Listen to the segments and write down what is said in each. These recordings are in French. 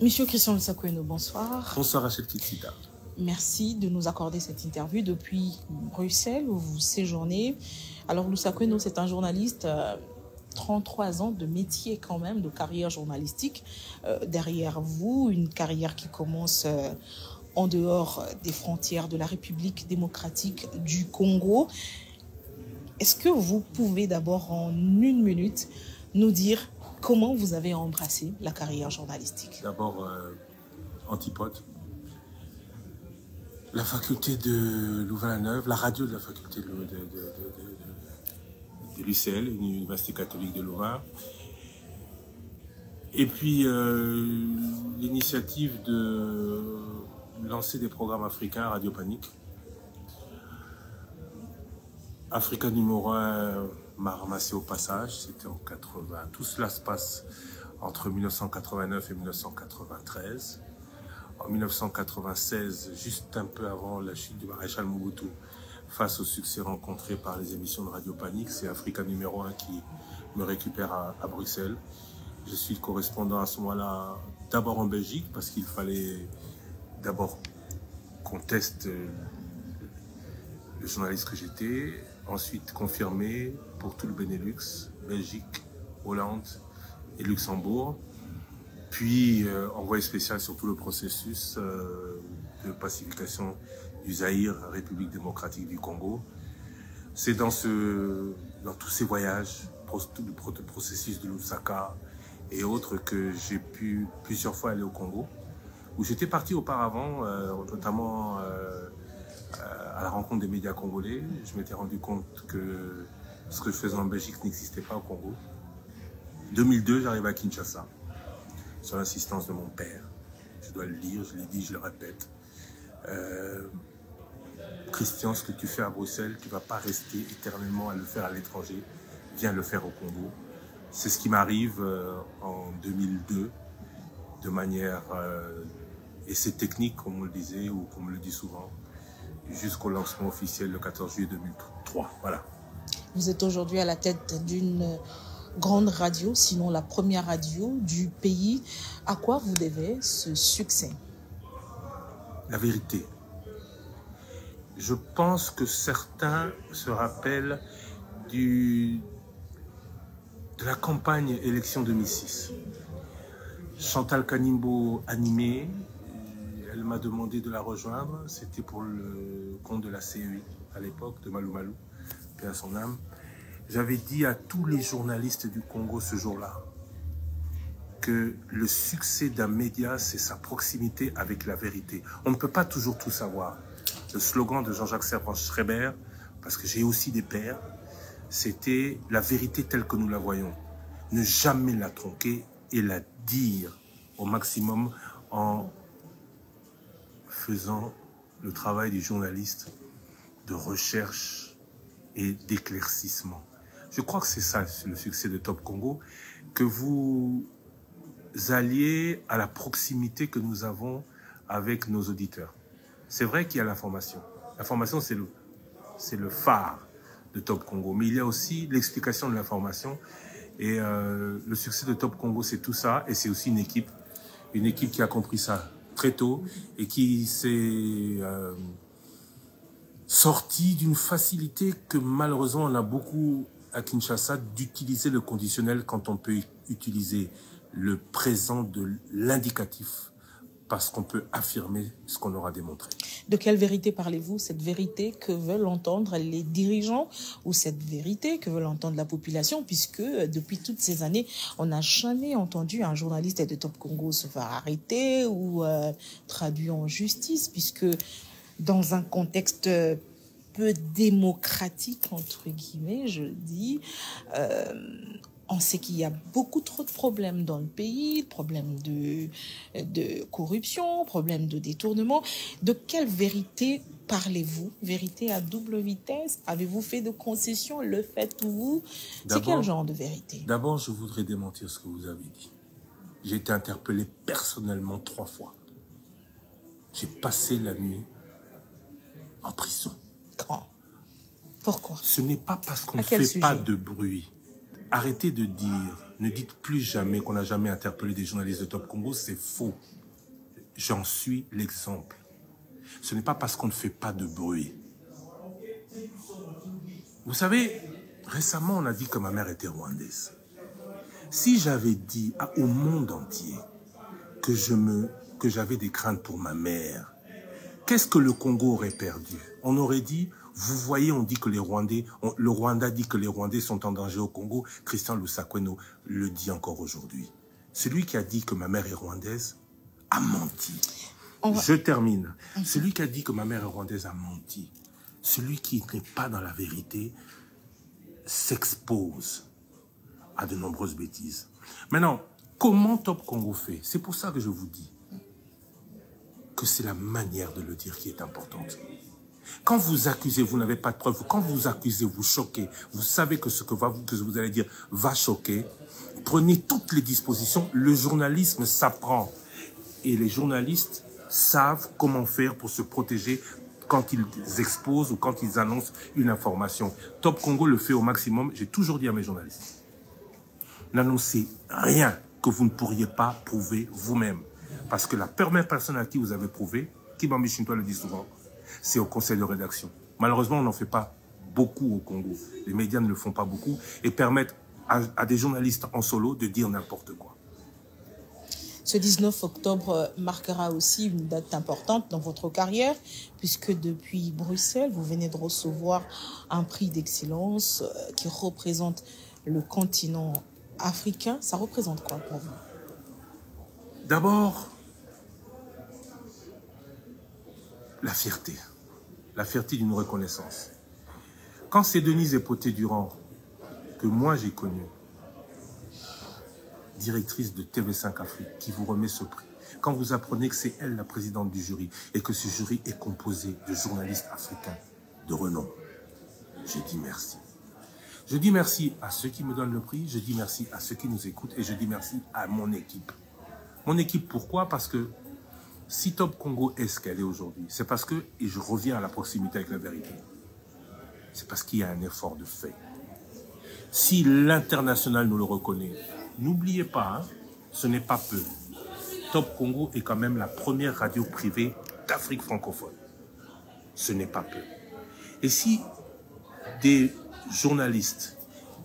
Monsieur Christian Lusakoueno, bonsoir. Bonsoir Rachel Kitsita. Merci de nous accorder cette interview depuis Bruxelles où vous séjournez. Alors Lusakoueno, c'est un journaliste, euh, 33 ans de métier quand même, de carrière journalistique. Euh, derrière vous, une carrière qui commence euh, en dehors des frontières de la République démocratique du Congo. Est-ce que vous pouvez d'abord en une minute nous dire comment vous avez embrassé la carrière journalistique D'abord, euh, Antipode, la faculté de Louvain-la-Neuve, la radio de la faculté de, de, de, de l'Université catholique de Louvain. Et puis, euh, l'initiative de lancer des programmes africains Radio Panique. Africa numéro 1 m'a ramassé au passage, c'était en 80. Tout cela se passe entre 1989 et 1993. En 1996, juste un peu avant la chute du maréchal Mobutu, face au succès rencontré par les émissions de Radio Panique, c'est Africa numéro 1 qui me récupère à, Bruxelles. Je suis correspondant à ce moment-là d'abord en Belgique parce qu'il fallait d'abord qu'on teste le journaliste que j'étais, ensuite confirmé pour tout le Benelux, Belgique, Hollande et Luxembourg, puis euh, envoyé spécial sur tout le processus euh, de pacification du Zaïre, République démocratique du Congo. C'est dans, ce, dans tous ces voyages, tout le processus de Lusaka et autres, que j'ai pu plusieurs fois aller au Congo, où j'étais parti auparavant, euh, notamment euh, à la rencontre des médias congolais. Je m'étais rendu compte que ce que je faisais en Belgique n'existait pas au Congo. 2002, j'arrive à Kinshasa, sur l'assistance de mon père. Je dois le dire, je l'ai dit, je le répète. Euh, Christian, ce que tu fais à Bruxelles, tu ne vas pas rester éternellement à le faire à l'étranger. Viens le faire au Congo. C'est ce qui m'arrive euh, en 2002, de manière... Euh, et c'est technique, comme on le disait, ou comme on le dit souvent, jusqu'au lancement officiel le 14 juillet 2003. Voilà. Vous êtes aujourd'hui à la tête d'une grande radio, sinon la première radio du pays. À quoi vous devez ce succès? La vérité. Je pense que certains se rappellent de la campagne élection 2006. Chantal Kanimbo animée, elle m'a demandé de la rejoindre. C'était pour le compte de la CEI à l'époque, de Malou Malou, à son âme. J'avais dit à tous les journalistes du Congo ce jour-là que le succès d'un média, c'est sa proximité avec la vérité. On ne peut pas toujours tout savoir. Le slogan de Jean-Jacques Servan Schreiber, parce que j'ai aussi des pères, c'était la vérité telle que nous la voyons. Ne jamais la tronquer et la dire au maximum en faisant le travail du journaliste de recherche et d'éclaircissement. Je crois que c'est ça le succès de Top Congo, que vous alliez à la proximité que nous avons avec nos auditeurs. C'est vrai qu'il y a l'information. L'information, c'est le, le phare de Top Congo. Mais il y a aussi l'explication de l'information. Et euh, le succès de Top Congo, c'est tout ça. Et c'est aussi une équipe. Une équipe qui a compris ça très tôt et qui s'est euh, sortie d'une facilité que malheureusement on a beaucoup à Kinshasa d'utiliser le conditionnel quand on peut utiliser le présent de l'indicatif parce qu'on peut affirmer ce qu'on aura démontré. De quelle vérité parlez-vous? Cette vérité que veulent entendre les dirigeants ou cette vérité que veut entendre la population? Puisque depuis toutes ces années, on n'a jamais entendu un journaliste de Top Congo se faire arrêter ou euh, traduit en justice, puisque dans un contexte peu démocratique, entre guillemets, je dis, euh, on sait qu'il y a beaucoup trop de problèmes dans le pays, problèmes de, de corruption, problèmes de détournement. De quelle vérité parlez-vous? Vérité à double vitesse? Avez-vous fait de concessions Le faites-vous? C'est quel genre de vérité? D'abord, je voudrais démentir ce que vous avez dit. J'ai été interpellé personnellement trois fois. J'ai passé la nuit en prison. Quand? Pourquoi? Ce n'est pas parce qu'on ne fait sujet? pas de bruit arrêtez de dire Ne dites plus jamais qu'on n'a jamais interpellé des journalistes de Top Congo, c'est faux. J'en suis l'exemple. Ce n'est pas parce qu'on ne fait pas de bruit. Vous savez, récemment, on a dit que ma mère était rwandaise. Si j'avais dit au monde entier que je me que j'avais des craintes pour ma mère, qu'est-ce que le Congo aurait perdu? On aurait dit, vous voyez, on dit que les Rwandais, le Rwanda dit que les Rwandais sont en danger au Congo. Christian Lusakweno le dit encore aujourd'hui. Celui qui a dit que ma mère est rwandaise a menti. Je termine. Mhm. Celui qui a dit que ma mère est rwandaise a menti. Celui qui n'est pas dans la vérité s'expose à de nombreuses bêtises. Maintenant, comment Top Congo fait? C'est pour ça que je vous dis que c'est la manière de le dire qui est importante. Quand vous accusez, vous n'avez pas de preuves. Quand vous accusez, vous choquez. Vous savez que ce que, que vous allez dire va choquer. Prenez toutes les dispositions. Le journalisme s'apprend. Et les journalistes savent comment faire pour se protéger quand ils exposent ou quand ils annoncent une information. Top Congo le fait au maximum. J'ai toujours dit à mes journalistes, n'annoncez rien que vous ne pourriez pas prouver vous-même. Parce que la première personne à qui vous avez prouvé, qui toi le dit souvent, c'est au conseil de rédaction. Malheureusement, on n'en fait pas beaucoup au Congo. Les médias ne le font pas beaucoup et permettent à des journalistes en solo de dire n'importe quoi. Ce 19 octobre marquera aussi une date importante dans votre carrière, puisque depuis Bruxelles, vous venez de recevoir un prix d'excellence euh, qui représente le continent africain. Ça représente quoi pour vous? D'abord, la fierté. La fierté d'une reconnaissance. Quand c'est Denise Epoté-Durand que moi j'ai connue, directrice de TV5 Afrique, qui vous remet ce prix. Quand vous apprenez que c'est elle la présidente du jury et que ce jury est composé de journalistes africains de renom, je dis merci. Je dis merci à ceux qui me donnent le prix, je dis merci à ceux qui nous écoutent et je dis merci à mon équipe. Mon équipe, pourquoi? Parce que si Top Congo est ce qu'elle est aujourd'hui, c'est parce que, et je reviens à la proximité avec la vérité, c'est parce qu'il y a un effort de fait. Si l'international nous le reconnaît, N'oubliez pas, hein, ce n'est pas peu. Top Congo est quand même la première radio privée d'Afrique francophone. Ce n'est pas peu. Et si des journalistes,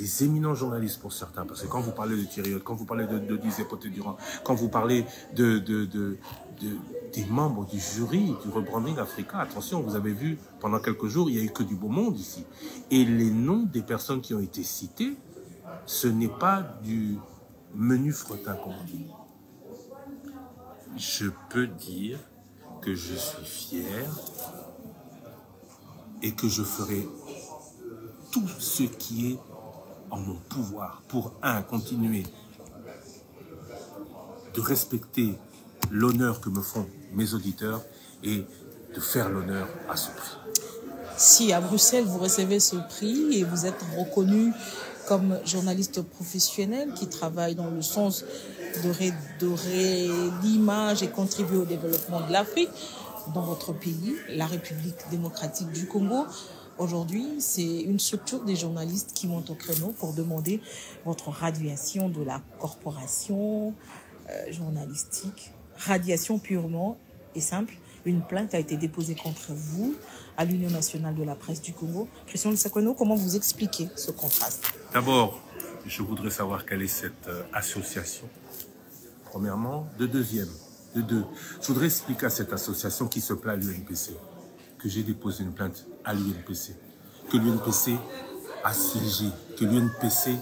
des éminents journalistes pour certains, parce que quand vous parlez de Thierry quand vous parlez de, de Poté-Durand, quand vous parlez de, des membres du jury du rebranding africain, attention, vous avez vu, pendant quelques jours, il n'y a eu que du beau monde ici. Et les noms des personnes qui ont été citées, ce n'est pas du menu fretin, comme on dit. Je peux dire que je suis fier et que je ferai tout ce qui est en mon pouvoir pour, un, continuer de respecter l'honneur que me font mes auditeurs et de faire l'honneur à ce prix. Si à Bruxelles vous recevez ce prix et vous êtes reconnu comme journaliste professionnel qui travaille dans le sens de redorer l'image et contribuer au développement de l'Afrique dans votre pays, la République démocratique du Congo. Aujourd'hui, c'est une structure des journalistes qui montent au créneau pour demander votre radiation de la corporation euh, journalistique. Radiation purement et simple. Une plainte a été déposée contre vous à l'Union nationale de la presse du Congo. Christian Sakono, comment vous expliquez ce contraste? D'abord, je voudrais savoir quelle est cette euh, association, premièrement. De deuxième, de deux, je voudrais expliquer à cette association qui se plaît à l'UNPC que j'ai déposé une plainte à l'UNPC, que l'UNPC a siégé, que l'UNPC,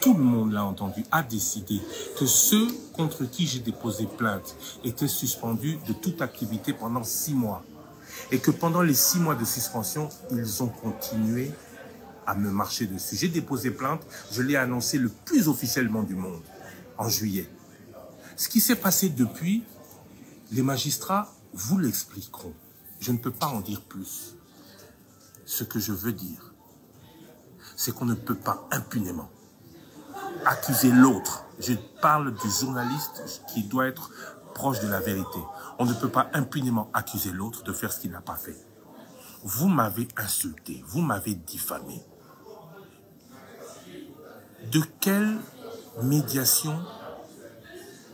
tout le monde l'a entendu, a décidé que ceux contre qui j'ai déposé plainte étaient suspendus de toute activité pendant six mois et que pendant les six mois de suspension, ils ont continué à me marcher dessus. J'ai déposé plainte, je l'ai annoncé le plus officiellement du monde, en juillet. Ce qui s'est passé depuis, les magistrats vous l'expliqueront. Je ne peux pas en dire plus. Ce que je veux dire, c'est qu'on ne peut pas impunément accuser l'autre. Je parle du journaliste qui doit être proche de la vérité. On ne peut pas impunément accuser l'autre de faire ce qu'il n'a pas fait. Vous m'avez insulté, vous m'avez diffamé. De quelle médiation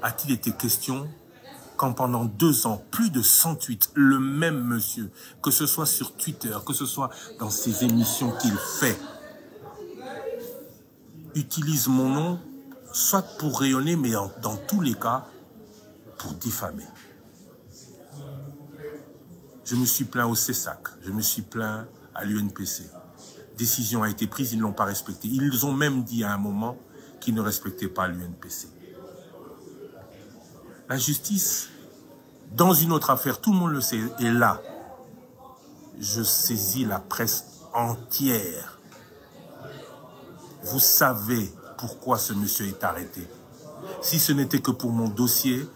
a-t-il été question quand pendant deux ans, plus de 108, le même monsieur, que ce soit sur Twitter, que ce soit dans ses émissions qu'il fait, utilise mon nom, soit pour rayonner, mais dans tous les cas, pour diffamer. Je me suis plaint au CESAC, je me suis plaint à l'UNPC. Décision a été prise, ils ne l'ont pas respectée. Ils ont même dit à un moment qu'ils ne respectaient pas l'UNPC. La justice, dans une autre affaire, tout le monde le sait, est là. Je saisis la presse entière. Vous savez pourquoi ce monsieur est arrêté. Si ce n'était que pour mon dossier,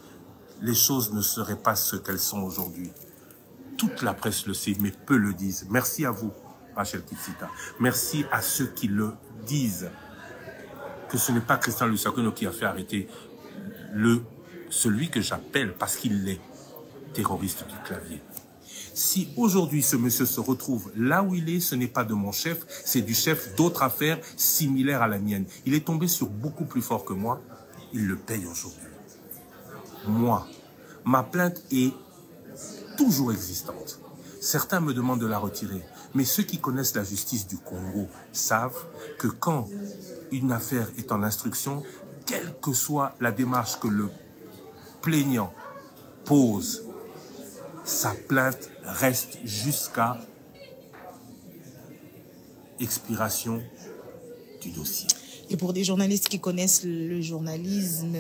les choses ne seraient pas ce qu'elles sont aujourd'hui. Toute la presse le sait, mais peu le disent. Merci à vous, Rachel Kitsita. Merci à ceux qui le disent. Que ce n'est pas Christian Lusakono qui a fait arrêter le celui que j'appelle, parce qu'il l'est, terroriste du clavier. Si aujourd'hui ce monsieur se retrouve là où il est, ce n'est pas de mon chef, c'est du chef d'autres affaires similaires à la mienne. Il est tombé sur beaucoup plus fort que moi, il le paye aujourd'hui. Moi, ma plainte est toujours existante. Certains me demandent de la retirer, mais ceux qui connaissent la justice du Congo savent que quand une affaire est en instruction, quelle que soit la démarche que le plaignant pose, sa plainte reste jusqu'à expiration du dossier. Et pour des journalistes qui connaissent le journalisme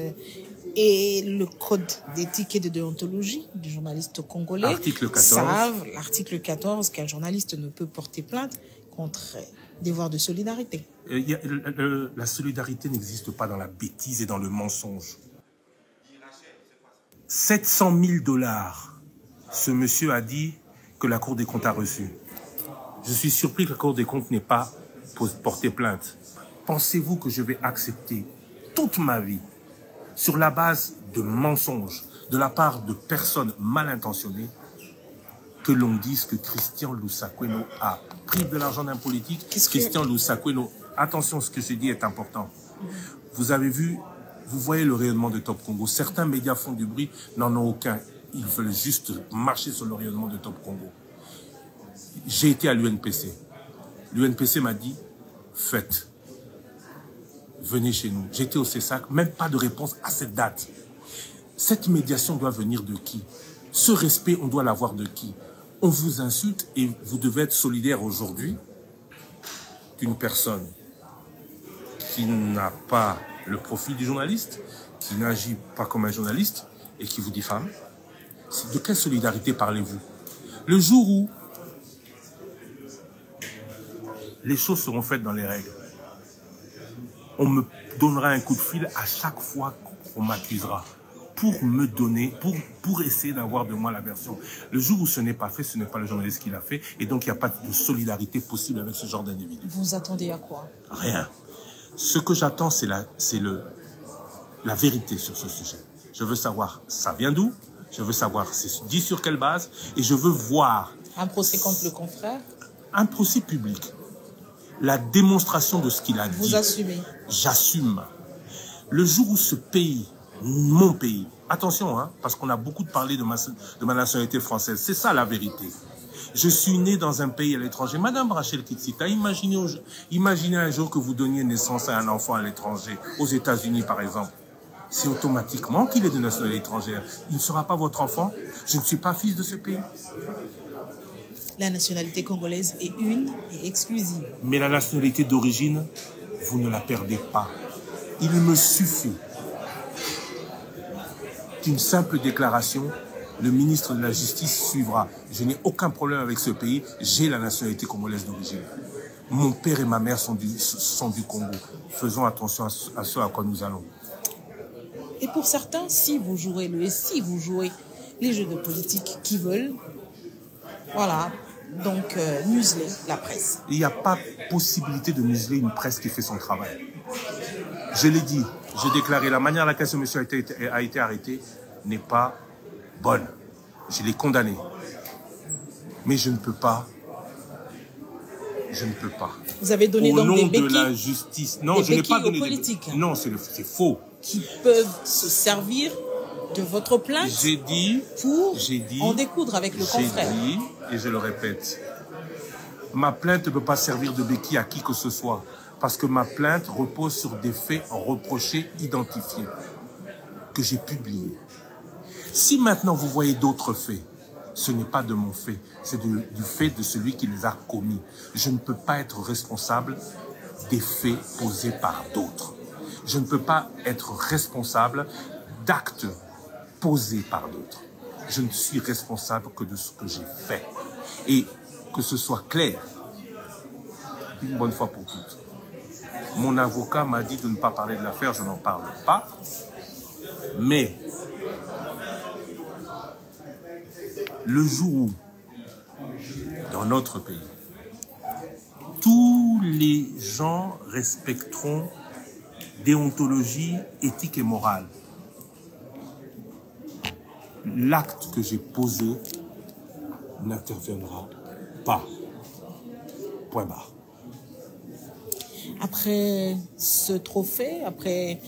et le code d'éthique et de déontologie du journaliste congolais, article 14. savent l'article 14 qu'un journaliste ne peut porter plainte contre devoir de solidarité. Y a, la solidarité n'existe pas dans la bêtise et dans le mensonge. 700 000 dollars, ce monsieur a dit que la Cour des comptes a reçu. Je suis surpris que la Cour des comptes n'ait pas porté plainte. Pensez-vous que je vais accepter toute ma vie sur la base de mensonges de la part de personnes mal intentionnées que l'on dise que Christian Loussakweno a pris de l'argent d'un politique? Christian Loussakweno, attention, ce que j'ai dit est important. Vous avez vu vous voyez le rayonnement de Top Congo. Certains médias font du bruit, n'en ont aucun. Ils veulent juste marcher sur le rayonnement de Top Congo. J'ai été à l'UNPC. L'UNPC m'a dit, faites. Venez chez nous. J'étais au CESAC, même pas de réponse à cette date. Cette médiation doit venir de qui? Ce respect, on doit l'avoir de qui? On vous insulte et vous devez être solidaire aujourd'hui d'une personne qui n'a pas le profil du journaliste, qui n'agit pas comme un journaliste et qui vous diffame De quelle solidarité parlez-vous? Le jour où les choses seront faites dans les règles, on me donnera un coup de fil à chaque fois qu'on m'accusera pour me donner, pour, pour essayer d'avoir de moi la version. Le jour où ce n'est pas fait, ce n'est pas le journaliste qui l'a fait, et donc il n'y a pas de solidarité possible avec ce genre d'individu. Vous attendez à quoi? Rien. Ce que j'attends, c'est la, le, la vérité sur ce sujet. Je veux savoir ça vient d'où, je veux savoir c'est dit sur quelle base, et je veux voir... Un procès contre le confrère? Un procès public. La démonstration de ce qu'il a dit. Vous assumez J'assume. Le jour où ce pays, mon pays, attention, hein, parce qu'on a beaucoup parlé de ma, de ma nationalité française, c'est ça la vérité. Je suis né dans un pays à l'étranger. Madame Rachel Kitsita, imaginez, imaginez un jour que vous donniez naissance à un enfant à l'étranger, aux États-Unis par exemple. C'est automatiquement qu'il est de nationalité étrangère. Il ne sera pas votre enfant. Je ne suis pas fils de ce pays. La nationalité congolaise est une et exclusive. Mais la nationalité d'origine, vous ne la perdez pas. Il me suffit d'une simple déclaration le ministre de la Justice suivra. Je n'ai aucun problème avec ce pays. J'ai la nationalité congolaise d'origine. Mon père et ma mère sont du, sont du Congo. Faisons attention à ce à quoi nous allons. Et pour certains, si vous jouez le si vous jouez les jeux de politique qui veulent, voilà, donc euh, museler la presse. Il n'y a pas possibilité de museler une presse qui fait son travail. Je l'ai dit, j'ai déclaré la manière à laquelle ce monsieur a été, a été arrêté n'est pas bonne. Je l'ai condamné. Mais je ne peux pas Je ne peux pas. Vous avez donné Au donc nom des de la justice. Non, Des je n'ai pas aux donné des. Non, c'est faux. qui peuvent se servir de votre plainte J'ai dit, pour j'ai dit, en découdre avec le j'ai confrère. dit, et je le répète, ma plainte ne peut pas servir de béquille à qui que ce soit, parce que ma plainte repose sur des faits reprochés, identifiés, que j'ai publiés. Si maintenant vous voyez d'autres faits, ce n'est pas de mon fait, c'est du fait de celui qui les a commis. Je ne peux pas être responsable des faits posés par d'autres. Je ne peux pas être responsable d'actes posés par d'autres. Je ne suis responsable que de ce que j'ai fait. Et que ce soit clair, une bonne fois pour toutes. Mon avocat m'a dit de ne pas parler de l'affaire, je n'en parle pas. Mais le jour où, dans notre pays, tous les gens respecteront déontologie, éthique et morale, l'acte que j'ai posé n'interviendra pas. Point barre. Après ce trophée, après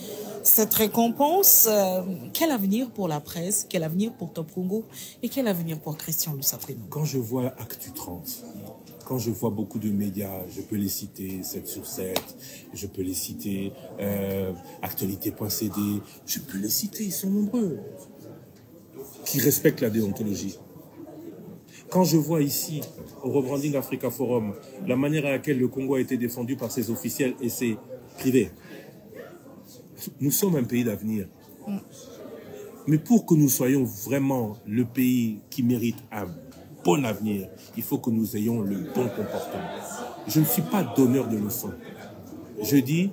cette récompense, euh, quel avenir pour la presse, quel avenir pour Top Congo et quel avenir pour Christian Loussafreno Quand je vois Actu 30, quand je vois beaucoup de médias, je peux les citer, 7 sur 7, je peux les citer, euh, actualité.cd, je peux les citer, ils sont nombreux, qui respectent la déontologie. Quand je vois ici, au Rebranding Africa Forum, la manière à laquelle le Congo a été défendu par ses officiels et ses privés, nous sommes un pays d'avenir. Mais pour que nous soyons vraiment le pays qui mérite un bon avenir, il faut que nous ayons le bon comportement. Je ne suis pas donneur de leçons. Je dis,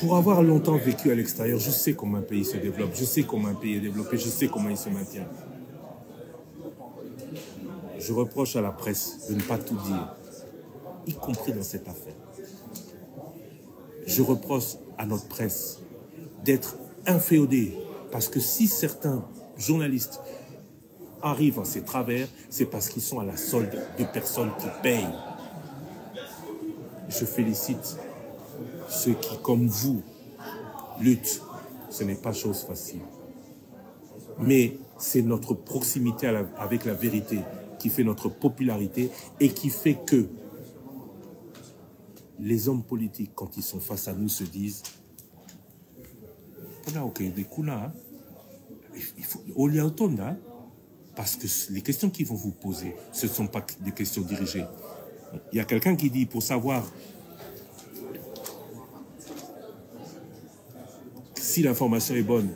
pour avoir longtemps vécu à l'extérieur, je sais comment un pays se développe, je sais comment un pays est développé, je sais comment il se maintient. Je reproche à la presse de ne pas tout dire, y compris dans cette affaire. Je reproche à notre presse d'être inféodée, parce que si certains journalistes arrivent à ces travers, c'est parce qu'ils sont à la solde de personnes qui payent. Je félicite ceux qui, comme vous, luttent. Ce n'est pas chose facile. Mais c'est notre proximité avec la vérité qui fait notre popularité et qui fait que les hommes politiques, quand ils sont face à nous, se disent parce que les questions qu'ils vont vous poser, ce ne sont pas des questions dirigées. Il y a quelqu'un qui dit, pour savoir si l'information est bonne,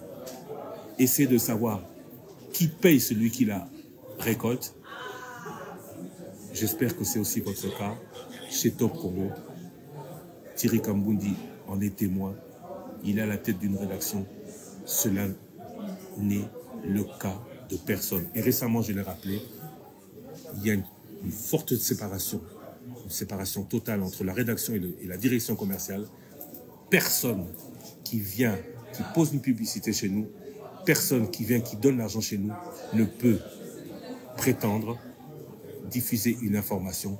essayez de savoir qui paye celui qui la récolte. J'espère que c'est aussi votre cas chez Top Congo. Thierry Kambundi en est témoin. Il est à la tête d'une rédaction. Cela n'est le cas de personne. Et récemment, je l'ai rappelé, il y a une, forte séparation, une séparation totale entre la rédaction et la direction commerciale. Personne qui vient, qui pose une publicité chez nous, personne qui vient, qui donne l'argent chez nous, ne peut prétendre diffuser une information,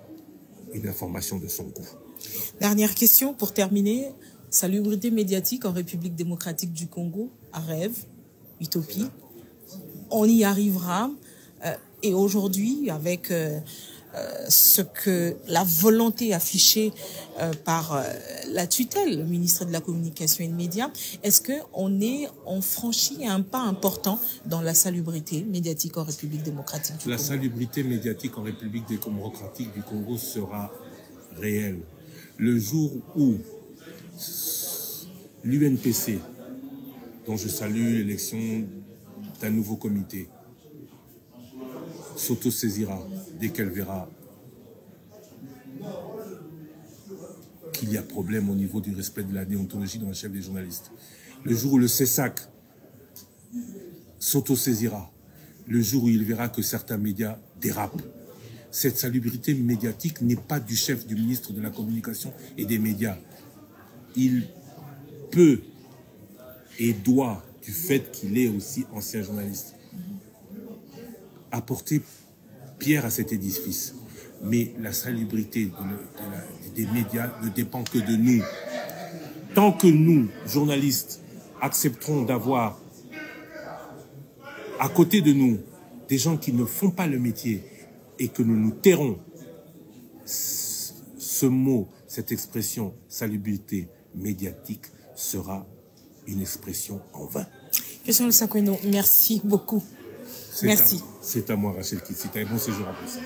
une information de son goût. Dernière question pour terminer. Salubrité médiatique en République démocratique du Congo, à rêve, utopie. On y arrivera. euh, et aujourd'hui, avec euh, euh, ce que la volonté affichée par la tutelle, le ministre de la Communication et des Médias, est-ce qu'on est, on franchit un pas important dans la salubrité médiatique en République démocratique du La Congo? salubrité médiatique en République démocratique du Congo sera réelle. Le jour où l'UNPC, dont je salue l'élection d'un nouveau comité, s'autosaisira dès qu'elle verra qu'il y a problème au niveau du respect de la déontologie dans le chef des journalistes. Le jour où le CESAC s'autosaisira, le jour où il verra que certains médias dérapent. Cette salubrité médiatique n'est pas du chef du ministre de la Communication et des médias. Il peut et doit, du fait qu'il est aussi ancien journaliste, apporter pierre à cet édifice. mais la salubrité des médias ne dépend que de nous. Tant que nous, journalistes, accepterons d'avoir à côté de nous des gens qui ne font pas le métier et que nous nous tairons, ce mot, cette expression salubrité médiatique sera une expression en vain. Question Sakweno, merci beaucoup. Merci. C'est à, moi, Rachel Kitsita, et bon séjour à tous.